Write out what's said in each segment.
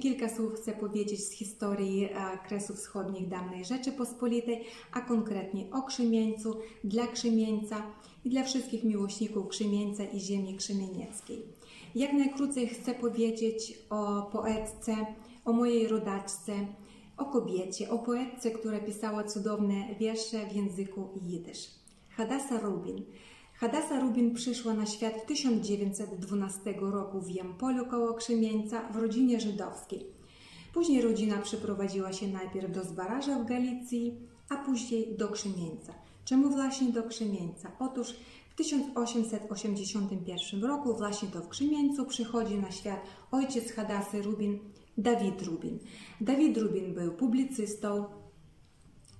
Kilka słów chcę powiedzieć z historii Kresów Wschodnich dawnej Rzeczypospolitej, a konkretnie o Krzymieńcu, dla Krzymieńca i dla wszystkich miłośników Krzymieńca i ziemi krzemienieckiej. Jak najkrócej chcę powiedzieć o poetce, o mojej rodaczce, o kobiecie, o poetce, która pisała cudowne wiersze w języku jidysz. Hadasa Rubin. Hadasa Rubin przyszła na świat w 1912 roku w Jampolu koło Krzymieńca w rodzinie żydowskiej. Później rodzina przeprowadziła się najpierw do Zbaraża w Galicji, a później do Krzymieńca. Czemu właśnie do Krzymieńca? Otóż w 1881 roku właśnie to w przychodzi na świat ojciec Hadasy Rubin, Dawid Rubin. Dawid Rubin był publicystą,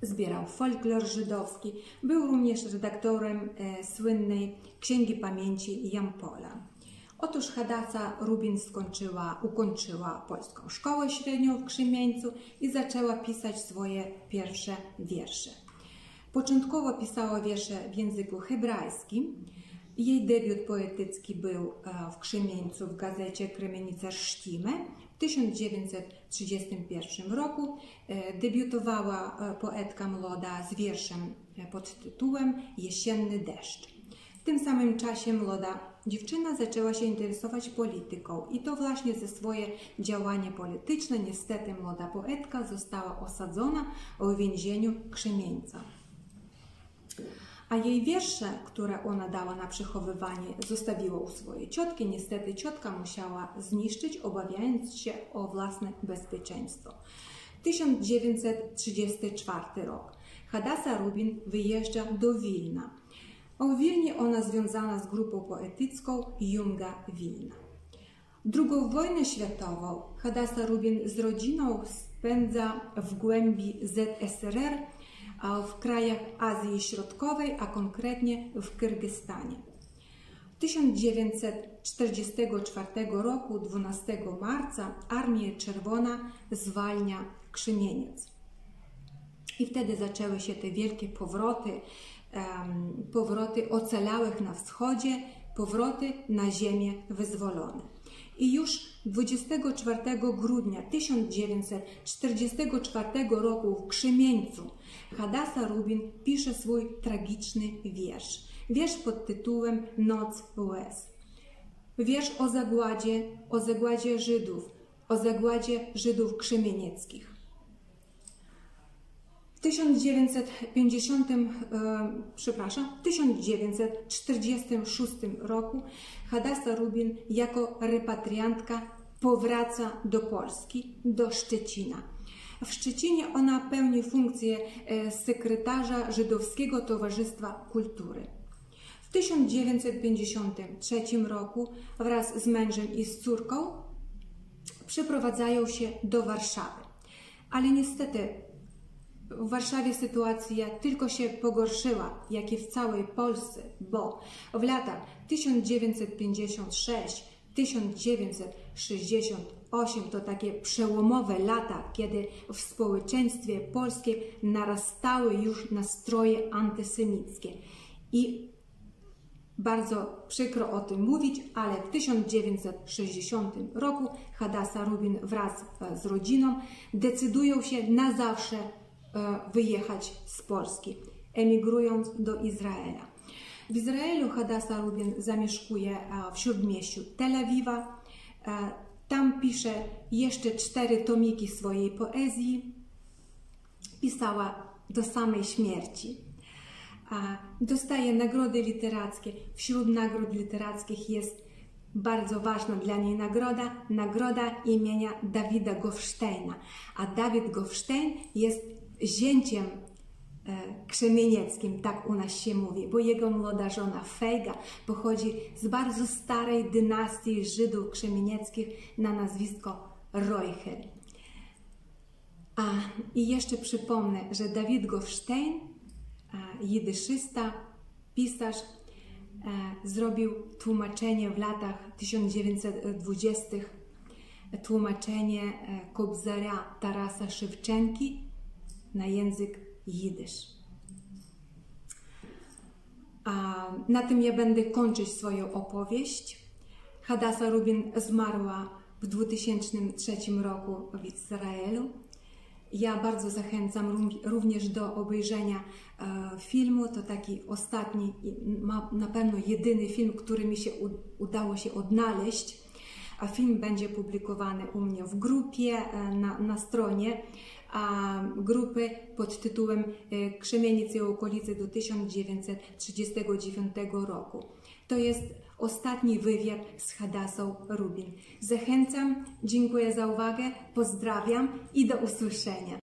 zbierał folklor żydowski, był również redaktorem e, słynnej Księgi Pamięci Jampola. Otóż Hadasa Rubin skończyła, ukończyła polską szkołę średnią w Krzymieńcu i zaczęła pisać swoje pierwsze wiersze. Początkowo pisała wiersze w języku hebrajskim. Jej debiut poetycki był e, w Krzymieńcu w gazecie Kremienica Sztime. W 1931 roku e, debiutowała e, poetka młoda z wierszem pod tytułem Jesienny deszcz. W tym samym czasie młoda dziewczyna zaczęła się interesować polityką i to właśnie ze swoje działanie polityczne niestety młoda poetka została osadzona w więzieniu Krzemieńca. A jej wiersze, które ona dała na przechowywanie, zostawiła u swojej ciotki. Niestety ciotka musiała zniszczyć, obawiając się o własne bezpieczeństwo. 1934 rok. Hadasa Rubin wyjeżdża do Wilna. O Wilnie ona związana z grupą poetycką Junga Wilna. Drugą wojnę światową Hadasa Rubin z rodziną spędza w głębi ZSRR w krajach Azji Środkowej, a konkretnie w Kyrgyzstanie. 1944 roku, 12 marca, Armia Czerwona zwalnia Krzymieniec. I wtedy zaczęły się te wielkie powroty, powroty ocalałych na wschodzie, powroty na ziemię wyzwolone. I już 24 grudnia 1944 roku w Krzymieńcu Hadasa Rubin pisze swój tragiczny wiersz. Wiersz pod tytułem Noc łez. Wiersz o zagładzie, o zagładzie Żydów, o zagładzie Żydów krzemienieckich. W 1950, e, przepraszam, w 1946 roku Hadasa Rubin jako repatriantka powraca do Polski, do Szczecina. W Szczecinie ona pełni funkcję e, sekretarza Żydowskiego Towarzystwa Kultury. W 1953 roku wraz z mężem i z córką przeprowadzają się do Warszawy. Ale niestety w Warszawie sytuacja tylko się pogorszyła, jak i w całej Polsce, bo w latach 1956-1968 to takie przełomowe lata, kiedy w społeczeństwie polskim narastały już nastroje antysemickie. I bardzo przykro o tym mówić, ale w 1960 roku Hadasa Rubin wraz z rodziną decydują się na zawsze E, wyjechać z Polski, emigrując do Izraela. W Izraelu Hadasa Rubin zamieszkuje e, w śródmieściu Tel Awiwa. E, tam pisze jeszcze cztery tomiki swojej poezji. Pisała do samej śmierci. Dostaje nagrody literackie. Wśród nagród literackich jest bardzo ważna dla niej nagroda, nagroda imienia Dawida Gofsteina. A Dawid Gofstein jest zięciem e, krzemienieckim, tak u nas się mówi, bo jego młoda żona Fejga pochodzi z bardzo starej dynastii Żydów krzemienieckich na nazwisko Reuchel. A, I jeszcze przypomnę, że Dawid Goffstein, jidyszysta, pisarz, e, zrobił tłumaczenie w latach 1920 tłumaczenie e, Kobzarza Tarasa Szewczenki na język jidysz. A na tym ja będę kończyć swoją opowieść. Hadasa Rubin zmarła w 2003 roku w Izraelu. Ja bardzo zachęcam również do obejrzenia e, filmu. To taki ostatni, na pewno jedyny film, który mi się udało się odnaleźć. A film będzie publikowany u mnie w grupie e, na, na stronie grupy pod tytułem e, Krzemieniec i okolice do 1939 roku. To jest ostatni wywiad z Hadassą Rubin. Zachęcam, dziękuję za uwagę, pozdrawiam i do usłyszenia.